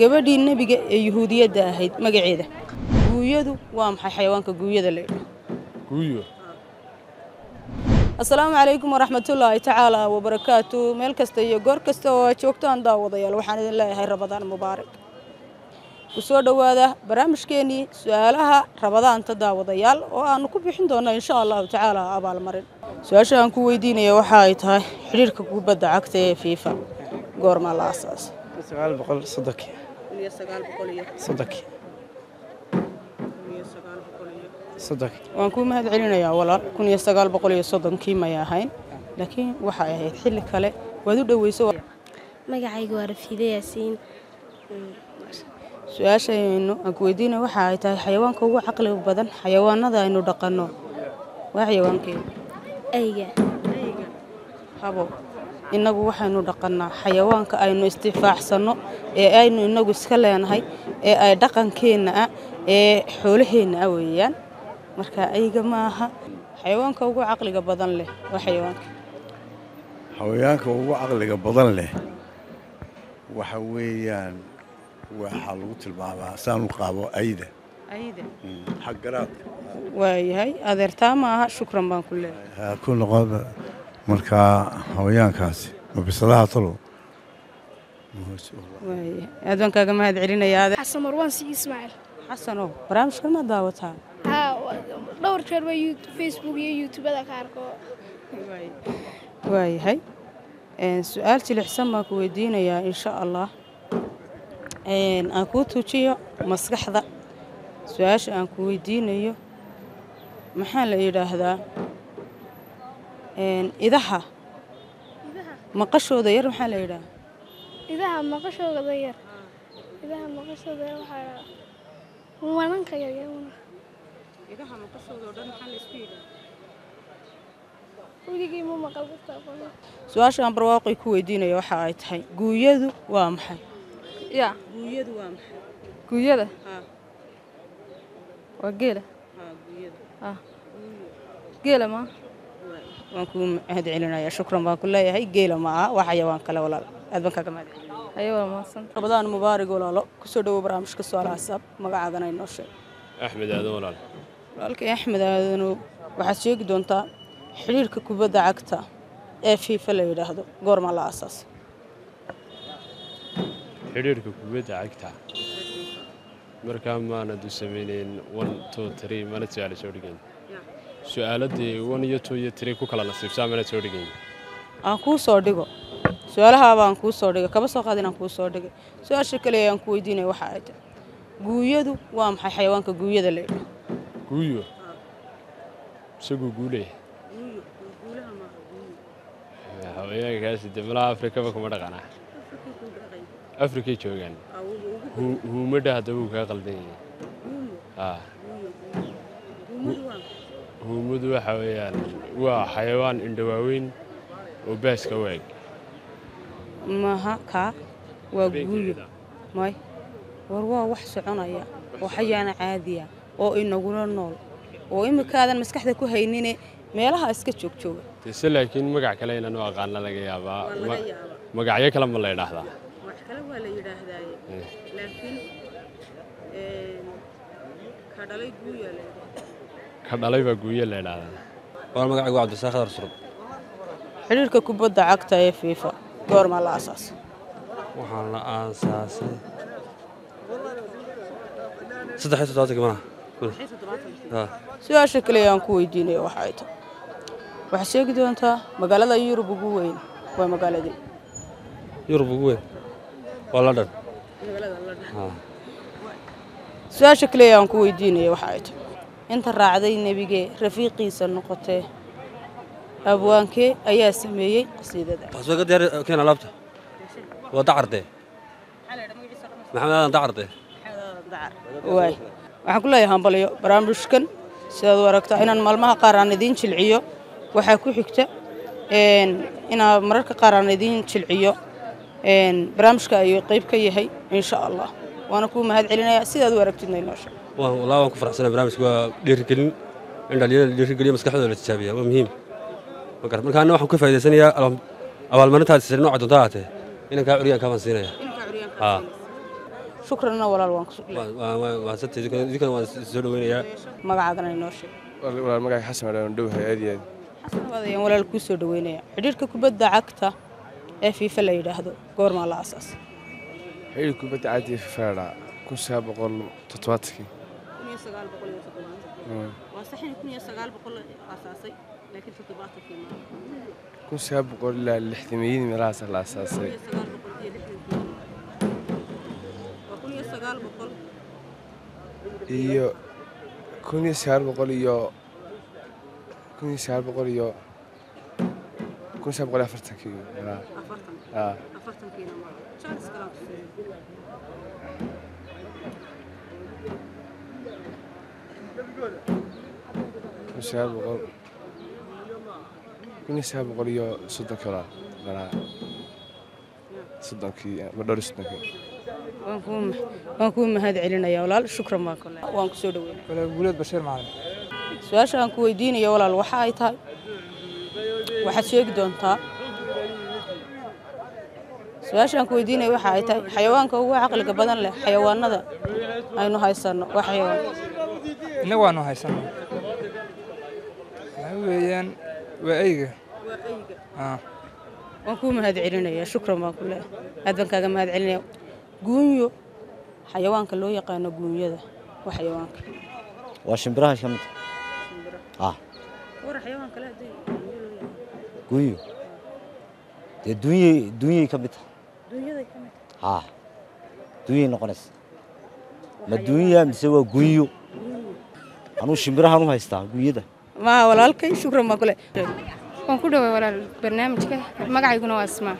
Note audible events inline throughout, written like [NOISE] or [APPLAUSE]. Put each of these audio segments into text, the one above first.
gabadhii nebiga ee yuhuudiyadda ahayd magaceeda. Guuyadu waa maxay xayawaanka guuyada leedha guuyo. Asalaamu calaykum waraxmatullaahi tacaala wabarakaatu. Meel kasta iyo goor kasta oo aad joogtaan daawadayaal waxaan idin leeyahay rabadaan mubaarak. Ku soo dhowaada barnaamijkeennii su'aalaha rabadaanta daawadayaal oo aanu ku bixin doonno insha allahu tacaala abaalmarin su'aasha aan ku weydiinaya waxa ay tahay xidhiirka kubadda cagta ee fiifa goormaa la sagaal boqol soddonkii soddonkii waan kuu mahad celinayaa walaal kun iyo sagaal boqol iyo soddonkii may ahayn laakiin waxay ahayd xilli kale waad u dhoweyso magacayga waa rafiide yaasiin su-aashaynu aan ku weydiinaya waxa ay tahay xayawaanka ugu caqliga badan xayawaanada aynu dhaqanno waa xayawaankeeda ayga habo innagu waxaynu dhaqannaa xayawaanka aynu istifaaxsanno ee aynu innagu iska leenahay ee ay dhaqankeenna ah ee xoolaheenna ah weeyaan. Marka ayga maaha xayawaanka ugu caqliga badan leh waa xayawaanka. Xawayaanka ugu caqliga badan leh waxa weeyaan waxaa lagu tilmaamaa saanu qaabo ayda ayda xag garaadka waayahay adeertaa maaha shukran baan ku leeyahay markaa hawayaankaasi mabisadaha talo? Waayahay aad baan kaaga mahad celinayaa adeer xasan marwaan sii ismaaciil xasanow barnaamijkan ma daawataa dhowr jeer facebook iyo youtubada ka arko. Waayahay su'aal jilicsan baan ku weydiinayaa insha allah. Aan kuu tuujiyo maskaxda. Su'aasha aan ku weydiinayo maxaa la yidhaahdaa idaha maqashooda yar maxaa la yidhaahdaa idaha maqashooda yar idaha maqashooda yar waxaa wananka yaryaruna idaha maqashooda oo dhan maxaa la isku yidhaahdaa weligii ma maqal dadka aqoon su-aasha aan barwaaqay ku weydiinayo waxa ay tahay guuyadu waa maxay yaa guuyadu waa maxay guuyada haa waa geela haa guuyada ah geela ma أنا مهد علينا يا شكرا باكل الله يا هاي قيلة ما وحيا وانك لا ولا أذبك كما دي أيوة ما صن رمضان مبارك ولا لا؟ كسر دو برامش كسر عصب ما قاعد أنا إنه شيء. أحمد هذا ولا لا؟ لك يا أحمد هذا إنه وحسيك دونتا حرير ككوبا دعكتا إيه في فلو ده هذا. قور ما الله أساس. حرير ككوبا دعكتا مركام ما ندو سمينين. 1 2 3 ما نتسي على شو su'aaladii one iyo two iyo three ku kala nasiibsaa mana soo dhigayn aan kuu soo dhigo su'aalahaabaan kuu soo dhigay kaba soo qaad inaan kuu soo dhigay su'aasha kale aan ku weydiinaya waxa ay tahay guuyadu waa maxay xayawaanka guuyada la yidhaahdo guuyo isaguu guuleya hawayaankaasi de malaha afrikaba kuma dhaqanaa afrikay joogaan Hu- huumadha haddaba wuu kaa qaldan yahay haa huumadu waxa weeyaan waa xayawaan indhawaaweyn oo baaska u eg. Maha kaa waa guuyo may war waa wax soconaya oo xayaana caadiya oo inagula nool oo iminkaadan maskaxda ku haynine meelaha iska joogjooga dese laakiin magac kale inaan u aqaana laga yaabaa. Ma- magacyo kale ma la idhaahdaa ka dhalay baa la idhaahdaa magacaygu cabdisaaq khadar xidhiirka kubadda cagta ee fiifa goormaa la aasaasay waxaan la aasaasay saddex iyo toddobaatankii mana haa su-aasha kale aan ku weydiinaya waxa ay tahay waxaad sheegi doontaa magaalada yurub ugu weyn waa magaaladii yurub ugu weyn waa london haa su-aasha kale aan ku weydiinaya waxa ay tahay inta raacday nebigee rafiiqiisa noqotee abwaankee ayaa sameeyey qasiidada waxaa soo ga diyaar keen alaabta waa dacardee maxamed aadan dacardee waay waxaan ku leeyahay hambaliyo barnaamijkan sidaad u aragtaa inaan maalmaha qaar aan idiin jilciyo waxaa ku xigta een, inaan mararka qaar aan idiin jilciyo een, barnaamijka ayuu qayb ka yahay insha allah waana kuu mahad celinayaa sidaad u aragtidna inoo sheeg waan walaa waan ku faraxsanay barnaamijka waa dhiirigelin in dhalinyarada la dhiirigeliyo maskaxdooda la tijaabiya waa muhiim ma garat marka anna waxaan ka faa'idaysanayaa abaal- abaalmarintaad sir nooca doonta ahaatee inankaa curyaankaa baan siinaya haa shukranna walaal waan ku mahadsantahay idinkana waan soo dhaweynayaa magacaadana inoo sheeg walaal magaca xasan wadhaan dhowhay aad iyo aad xasan waad ayaan walaal kuu soo dhaweynaya xidhiirka kubadda cagta ee fiifa la yidhaahdo goormaa la aasaasay xidhiir kubadda cagta feera kun sagaal boqol toddobaatankii آه. كن سبب قول له الاحتمالين مراسة الأساسة. كن يسار بقول يا كن يسار بقول يا كن سبب قول أفرتك يا. أفرتك. آه. أفرتك يا نمر. شو السكالب؟ Waan kuu mahad celinaya walaal shukran baan kule waan ku soo su'aasha aan ku weydiinayo walaal waxa ay tahay waxaad sheegi doontaa su'aasha aan ku weydiinaya waxa ay tahay xayawaanka ugu caqliga badan leh xayawaanada aynu haysanno waa xayawaanka innagu waanu haysanaa waxa weeyaan waa eyga. Ah. waan kuu mahad celinaya shukran baan ku leeyahay. Aad baan kaaga mahad celinaya guunyo xayawaanka loo yaqaano guunyada waa xayawaanka. Waa shimbiraha ka mid. Ah. Gunyo dee dunyey dunyey ka mid tahay. Ah. Dunyey noqonaysa. Ma dunya mise waa gunyo هنو شمبرة هنو هايستا غويدا ما ولال كي شكرا ما كله كونكو ده ولال برنامج كي ما قاعد يكونوا اسماء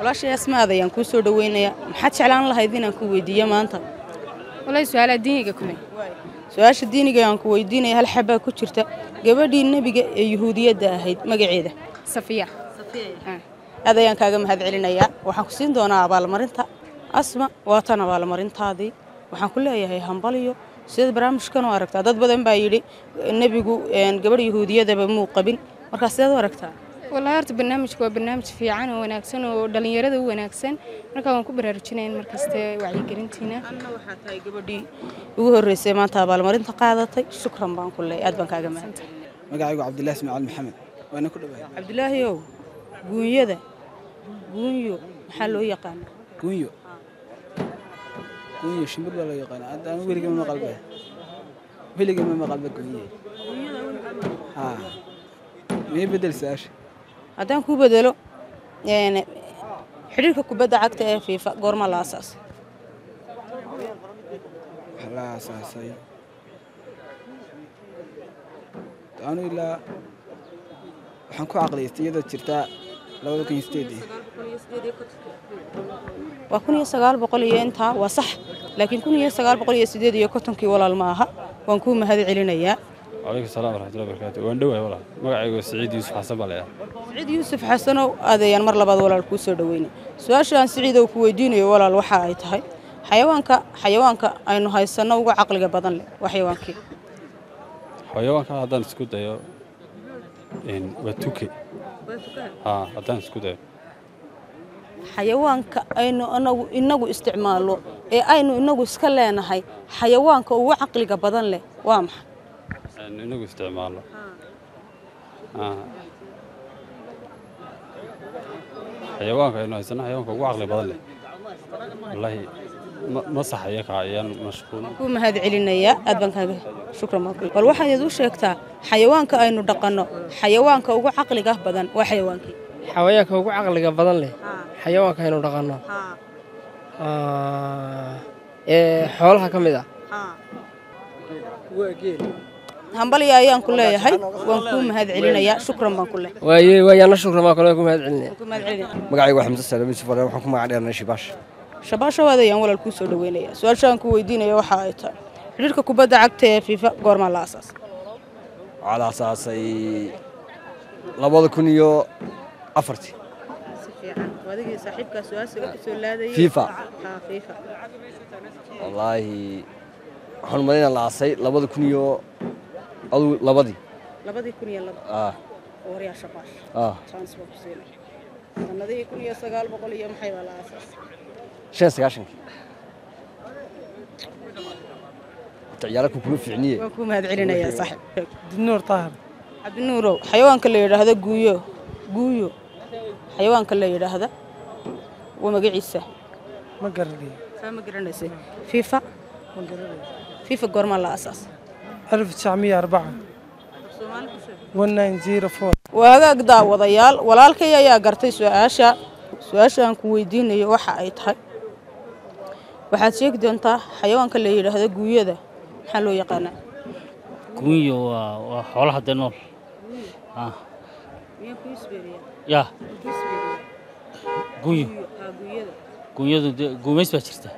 ولا شيء اسماء ده يعني كوسو دوين يا محدش علان الله هيدينا كوي دي ما أنت ولا سؤال الدين كله سؤال الدين يا يعني كوي الدين هل حبا كتشرت قبل دين النبي يهودية ده هيد ما قاعدة صفية صفية هذا يعني كاجم هذا علينا يا وحنكسين دونا على مرنتها اسماء وطن على مرنتها دي وحنقول لها يا سيد برام شكنو أركتا دد بدن بايدي النبي جو إن قبل يهودية ده بمو قبل مركز سيد أركتا والله أرت برنامج هو برنامج في عنا ونعكسن ودلني يرد هو نعكسن مركز وانكو برا رجينين مركز تا وعي قرنتينا. أنا وحتى قبل دي هو الرئيس ما تابع المرن تقاعدتي. شكرا بان كله. أدب بانك يا جماعة ما قاعد يقول عبد الله اسمع على محمد. وأنا كله عبد الله يو. جون يده جون يو محله يقان. جون يو guunyo shimbir baa loo yaqaana hadda anu weligama maqalba weligama maqalba guunye haa miyay bedel su-aasha haddaan kuu bedelo xidhiirka kubadda cagta ee fiifa goorma la aasaasay waxaa la aasaasay anu ilaa waxaan ku caqliyaystay iyadoo jirtaa labada kun iyo sideedii وكوني سجال بقولي أنت وصح. لكن كوني سجال بقولي سديد يكتم كي ولا الماها. ونكون ما هذه علينايا عليك السلام ورحمة الله وبركاته. وندوي ولا؟ ما عيو سعيد يوسف حسن ولا يا سعيد يوسف حسن هذا يعني مرة بعض ولا الكوسر دويني. سؤال شو عن سعيد وكويديني ولا الوحاي تهاي حيوانك حيوانك أنه هاي السنة وقع عقلك بدن وحيوانك حيوانك هذا نسكت يا. إن وتوكي. ها آه، هذا نسكت xayawaanka aynu anagu inagu isticmaalno ee aynu inagu iska leenahay xayawaanka ugu caqliga badan leh waa maxay? Inagu isticmaalno Haa. xayawaanka aynu haysano xayawaanka ugu caqli badan leh. Wallaahi ma- ma saxaya ka ayaan mashquul. Ku mahad celinayaa aad baan kaaga shukran baan ku- bal waxaad idu sheegtaa xayawaanka aynu dhaqanno xayawaanka ugu caqliga badan waa xayawaankii xayawaanka ugu caqliga badan leh xayawaanka aynu dhaqanno ee xoolaha ka mid ah hambalya ayaan ku leeyahay waan kuu mahad celinayaa shukran baan ku leeyahay waaye waayaana shukran baa kale ku mahad celinaya ku mahad celinaya magacaygu waa xamse salaam yusuf wareen waxaan ku magac dheernay shibaash shabaashawaad ayaan walaal kuu soo dhaweynaya su-aashaan ku weydiinaya waxa ay tahay xidhiirka kubadda cagta ee fiifa goormaa la aasaasay waxaa la asaasay labada kun iyo afartii wallaahi waxaan umalaynaa la aasay labada kun iyo adu labadii ah ah ku shan sagaashankii horta ciyaaraka kuma fiicniye waan kuu mahad celinayaa saaxiib cabdinuur taahir cabdinuurow xayawaanka la yidhaahda guuyo guuyo حيوان كله يرى هذا. ومقعيسة. ما قرني فما قرني سه فيفا ما قرني فيفا قرما الله أساس 1904 1904 وهذا قضاء وضيال. ولالك يا يا قرتي سؤاشا سؤاشا انك ويدين يوحى اي تحي وحاد شيك دي انت حيوان كله يرى هذا قوية ده حلو يقانا. قوية وحولها دي نور آه. Ya. Guunyo guunyadu dee guumays baa jirta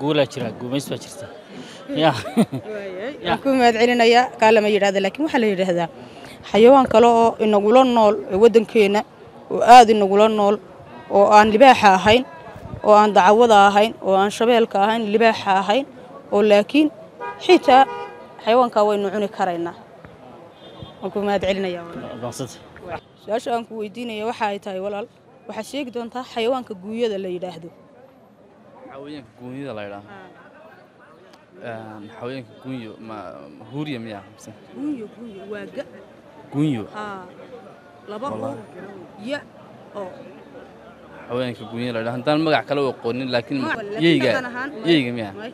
guulaa jira guumays baa jirta waan [LAUGHS] ku mahad celinayaa kaa lama yidhahda laakiin waxaa la yidhaahdaa xayawaan kale oo inagula nool ee waddankeenna oo aad inagula nool oo aan libaaxa ahayn oo aan dacwada ahayn oo aan shabeelka ahayn libaaxa ahayn oo laakiin xitaa xayawaankaa waynu cuni karaynaa waan ku mahad celinayaa su-aasha aan ku weydiinaya waxa ay tahay walaal waxaad sheegi doontaa xayawaanka guuyada la yidhaahdo xaweenka guunyada la yidhaah xaweenka guunyo ma huuriya miyaa mise guunyo guunyo waa ga guunyo haa laba Wallaahi. oo ya oo xaweenka guunya la yidhaah haddaan magac kale u aqoonin laakiin Laakiin yeyga dhaqan ahaan, yeyga miyaa may.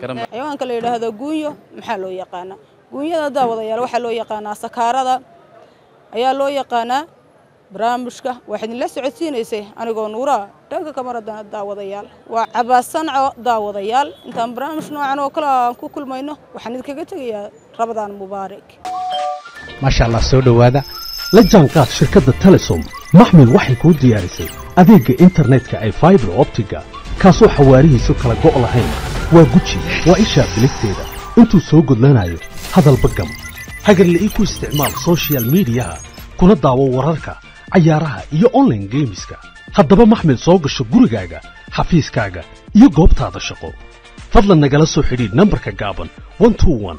garama xayawaanka la yidhaahdo guunyo maxaa loo yaqaanaa guunyada daawadayaal waxaa loo yaqaanaa sakaarada أيا لو يقانا برامشكا واحد لا سعثين إيسي أنا قول نورا دانكا كمارا دا وضيال وعبا سنع دا وضيال انتان برامش نوع عنو كلا كو كل ما ينو واحد نذكا قتك يا ربضان مبارك ما شاء الله سودو وادا لجان قاد شركة دا تلسوم محمل وحي كود دياريسي أديق إنترنت كأي فايبر أوبتيكا كاسو حواريه سوكالا قوء لهين وقوشي وإشاب بلكتيدا انتو سوقو لنايو هذا البقم هاجر لإيكو استعمال سوشيال ميديا. كنا داوا وراركا عيارها إيو أونلين جيميسكا. هادبا محمل صوغ الشقور جاجا حفيز كاجا إيو غوبت الشقو. فضلا نقل السوحيدي نمبر كاقابن 121